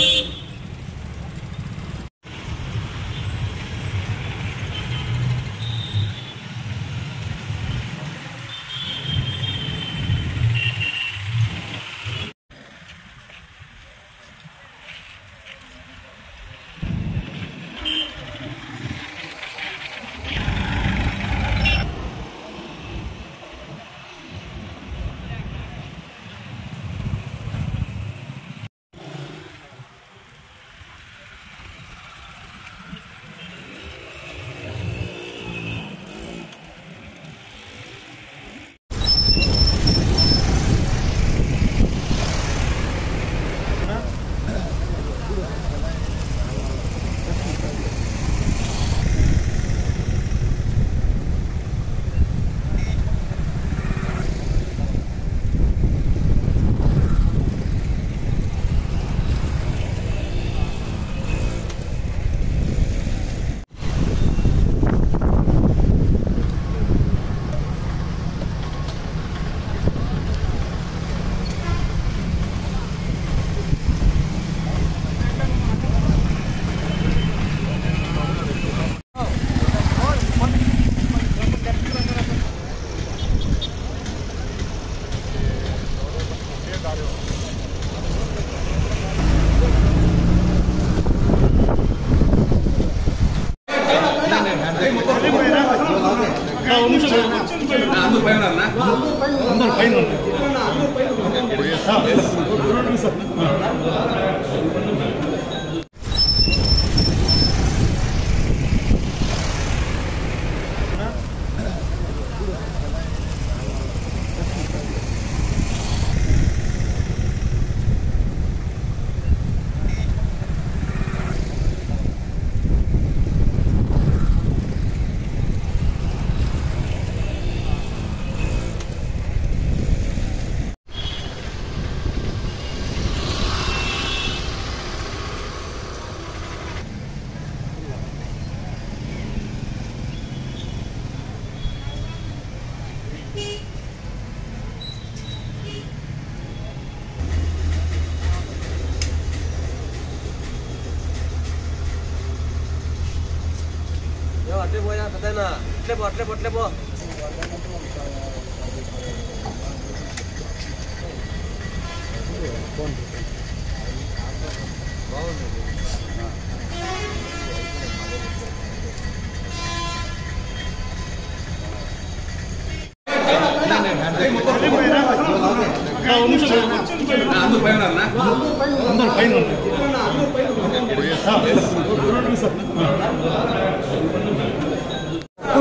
Beep. అట్లే పోయా పెద్దనా అట్లే పో అట్లే పో అట్లే పో అందరూ పైన ఉన్నారన్నా? అందరు పైన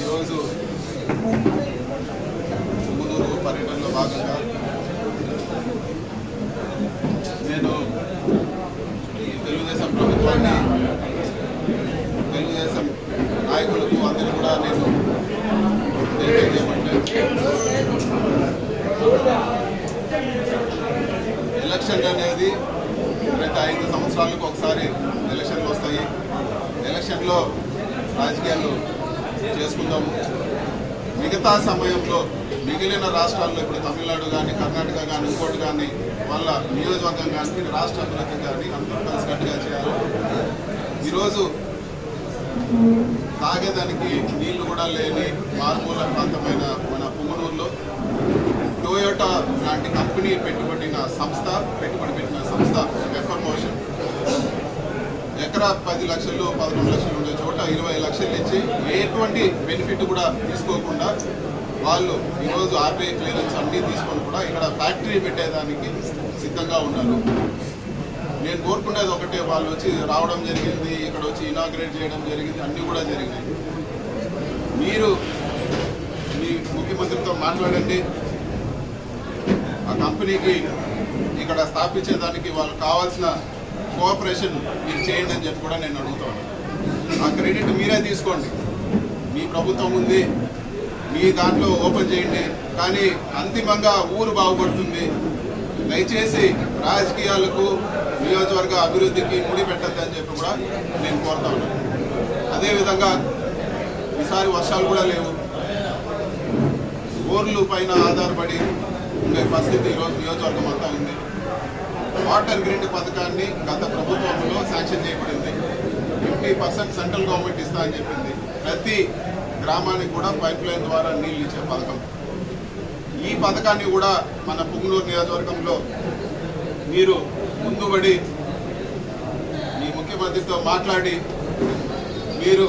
ఈరోజు తుమ్మనూరు పర్యటనలో భాగంగా నేను తెలుగుదేశం ప్రభుత్వాన్ని తెలుగుదేశం నాయకులకు అందరూ కూడా నేను ఎలక్షన్ అనేది ప్రతి ఐదు సంవత్సరాలకు ఒకసారి ఎలక్షన్లు వస్తాయి. ఎలక్షన్లో రాజకీయాలు చేసుకుందాము. మిగతా సమయంలో మిగిలిన రాష్ట్రాల్లో ఇప్పుడు తమిళనాడు కానీ కర్ణాటక కానీ ఇంకోటి కానీ వాళ్ళ నియోజకవర్గం కానీ రాష్ట్ర అభివృద్ధి కానీ అందరూ కలిసికట్టుగా చేయాలి. ఈరోజు తాగేదానికి నీళ్ళు కూడా లేని మారుమూల ప్రాంతమైన మన పుంగనూరులో టొయోటా లాంటి కంపెనీ పెట్టుబడిన సంస్థ పెట్టుబడి పెట్టిన సంస్థ వెఫర్ మోషన్ ఎకరా పది లక్షలు పదకొండు లక్షలు ఉండే చోట ఇరవై లక్షలు ఇచ్చి ఎటువంటి బెనిఫిట్ కూడా తీసుకోకుండా వాళ్ళు ఈరోజు ఆర్బీఐ క్లియరెన్స్ అన్నీ తీసుకొని కూడా ఇక్కడ ఫ్యాక్టరీ పెట్టేదానికి సిద్ధంగా ఉన్నారు. నేను కోరుకునేది ఒకటే వాళ్ళు వచ్చి రావడం జరిగింది ఇక్కడ వచ్చి ఇనాగ్రేట్ చేయడం జరిగింది అన్నీ కూడా జరిగినాయి. మీరు మీ ముఖ్యమంత్రితో మాట్లాడండి. ఆ కంపెనీకి ఇక్కడ స్థాపించేదానికి వాళ్ళకి కావాల్సిన కోఆపరేషన్ మీరు చేయండి అని చెప్పి కూడా నేను అడుగుతాను ఆ క్రెడిట్ మీరే తీసుకోండి. మీ ప్రభుత్వం ఉంది మీ దాంట్లో ఓపెన్ చేయండి. కానీ అంతిమంగా ఊరు బాగుపడుతుంది. దయచేసి రాజకీయాలకు నియోజకవర్గ అభివృద్ధికి ముడి పెట్టద్దు అని చెప్పి కూడా నేను కోరుతా ఉన్నాను. అదేవిధంగా ఈసారి వర్షాలు కూడా లేవు. బోర్లు పైన ఆధారపడి ఉండే పరిస్థితి ఈరోజు నియోజకవర్గం అంతా ఉంది. వాటర్ గ్రిడ్ పథకాన్ని శాంక్షన్ చేయబడింది ఫిఫ్టీ పర్సెంట్ సెంట్రల్ గవర్నమెంట్ ఇస్తా అని చెప్పింది. ప్రతి గ్రామానికి కూడా పైప్ లైన్ ద్వారా నీళ్ళు ఇచ్చే పథకం. ఈ పథకాన్ని కూడా మన పుంగనూరు నియోజకవర్గంలో మీరు ముందుబడి మీ ముఖ్యమంత్రితో మాట్లాడి మీరు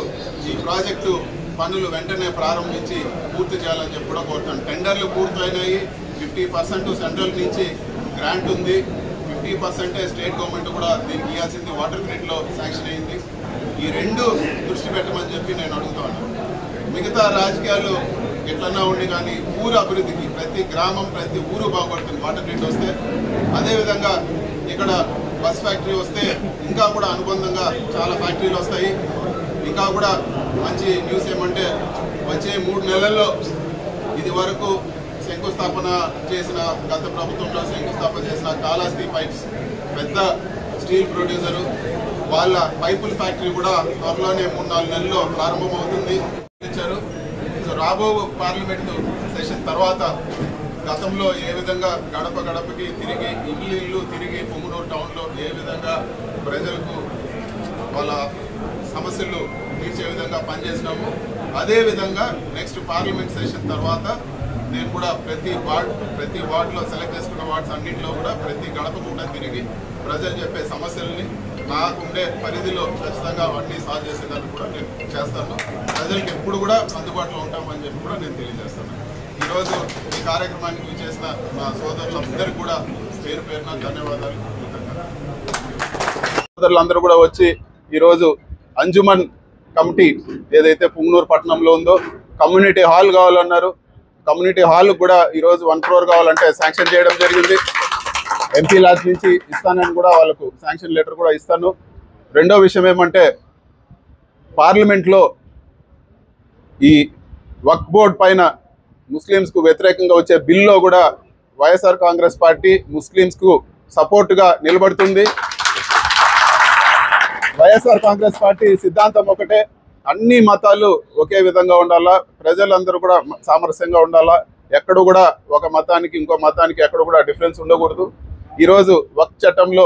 ఈ ప్రాజెక్టు పనులు వెంటనే ప్రారంభించి పూర్తి చేయాలని చెప్పి కూడా కోరుతాను టెండర్లు పూర్తయినాయి. ఫిఫ్టీ పర్సెంట్ సెంట్రల్ నుంచి గ్రాంట్ ఉంది. ఫిఫ్టీ పర్సెంట్ స్టేట్ గవర్నమెంట్ కూడా దీనికి ఇవ్వాల్సింది వాటర్ గ్రిడ్లో శాంక్షన్ అయింది. ఈ రెండు దృష్టి పెట్టమని చెప్పి నేను అడుగుతాను మిగతా రాజకీయాలు ఎట్లన్నా ఉండి కానీ ఊరు అభివృద్ధికి ప్రతి గ్రామం ప్రతి ఊరు బాగుపడుతుంది వాటర్ గ్రిడ్ వస్తే. అదేవిధంగా ఇక్కడ బస్ ఫ్యాక్టరీ వస్తే ఇంకా కూడా అనుబంధంగా చాలా ఫ్యాక్టరీలు వస్తాయి. ఇంకా కూడా మంచి న్యూస్ ఏమంటే వచ్చే మూడు నెలల్లో ఇది వరకు శంకుస్థాపన చేసిన గత ప్రభుత్వంలో శంకుస్థాపన చేసిన కాళహస్తి పైప్స్ పెద్ద స్టీల్ ప్రొడ్యూసరు వాళ్ళ పైపుల ఫ్యాక్టరీ కూడా త్వరలోనే మూడు నాలుగు నెలల్లో ప్రారంభమవుతుంది ఇచ్చారు. సో రాబో పార్లమెంట్ సెషన్ తర్వాత గతంలో ఏ విధంగా గడప గడపకి తిరిగి ఇల్లు ఇల్లు తిరిగి పొంగునూరు టౌన్లో ఏ విధంగా ప్రజలకు వాళ్ళ సమస్యలు తీర్చే విధంగా పనిచేసినాము అదేవిధంగా నెక్స్ట్ పార్లమెంట్ సెషన్ తర్వాత నేను కూడా ప్రతి వార్డ్ ప్రతి వార్డులో సెలెక్ట్ చేసుకున్న వార్డ్స్ అన్నింటిలో కూడా ప్రతి గడప కూడా తిరిగి ప్రజలు చెప్పే సమస్యల్ని నాకుండే పరిధిలో ఖచ్చితంగా వాటిని సాల్వ్ చేసేదాన్ని కూడా నేను చేస్తాను. ప్రజలకు ఎప్పుడు కూడా అందుబాటులో ఉంటామని చెప్పి కూడా నేను తెలియజేస్తాను. ఈరోజు ఈ కార్యక్రమానికి చేసిన మా సోదరులందరికీ కూడా పేరు పేరున ధన్యవాదాలు. సోదరులందరూ కూడా వచ్చి ఈరోజు అంజుమన్ కమిటీ ఏదైతే పుంగనూరు పట్టణంలో ఉందో కమ్యూనిటీ హాల్ కావాలన్నారు. కమ్యూనిటీ హాల్ కూడా ఈరోజు వన్ క్రోర్ కావాలంటే శాంక్షన్ చేయడం జరిగింది. ఎంపీ లాజ్ నుంచి ఇస్తానని కూడా వాళ్ళకు శాంక్షన్ లెటర్ కూడా ఇస్తాను. రెండో విషయం ఏమంటే పార్లమెంట్లో ఈ వక్ బోర్డ్ పైన ముస్లిమ్స్కు వ్యతిరేకంగా వచ్చే బిల్లో కూడా వైఎస్ఆర్ కాంగ్రెస్ పార్టీ ముస్లిమ్స్కు సపోర్టుగా నిలబడుతుంది. వైఎస్ఆర్ కాంగ్రెస్ పార్టీ సిద్ధాంతం ఒకటే అన్ని మతాలు ఒకే విధంగా ఉండాలా? ప్రజలందరూ కూడా సామరస్యంగా ఉండాలా? ఎక్కడ కూడా ఒక మతానికి ఇంకో మతానికి ఎక్కడ కూడా డిఫరెన్స్ ఉండకూడదు. ఈరోజు వక్ చట్టంలో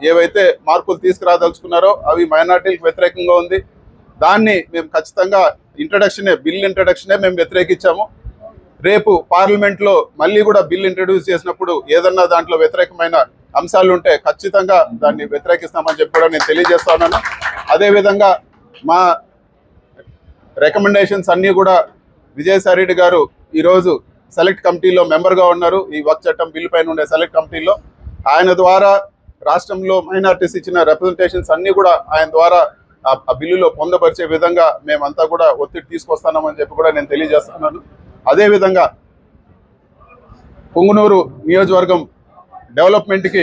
ఏవైతే మార్పులు తీసుకురాదలుచుకున్నారో అవి మైనార్టీలకు వ్యతిరేకంగా ఉంది. దాన్ని మేము ఖచ్చితంగా ఇంట్రడక్షనే బిల్ ఇంట్రడక్షనే మేము వ్యతిరేకించాము. రేపు పార్లమెంట్లో మళ్ళీ కూడా బిల్ ఇంట్రడ్యూస్ చేసినప్పుడు ఏదన్నా దాంట్లో వ్యతిరేకమైన అంశాలు ఉంటే ఖచ్చితంగా దాన్ని వ్యతిరేకిస్తామని చెప్పి కూడా నేను తెలియజేస్తున్నాను అదేవిధంగా మా రికమెండేషన్స్ అన్నీ కూడా విజయసాయి రెడ్డి గారు ఈరోజు సెలెక్ట్ కమిటీలో మెంబర్గా ఉన్నారు. ఈ వర్క్ చట్టం బిల్ పైన ఉండే సెలెక్ట్ కమిటీలో ఆయన ద్వారా రాష్ట్రంలో మైనార్టీస్ ఇచ్చిన రిప్రజెంటేషన్స్ అన్నీ కూడా ఆయన ద్వారా ఆ- ఆ బిల్లులో పొందపరిచే విధంగా మేమంతా కూడా ఒత్తిడి తీసుకొస్తామని చెప్పి కూడా నేను తెలియజేస్తున్నాను. అదేవిధంగా పుంగునూరు నియోజకవర్గం డెవలప్మెంట్కి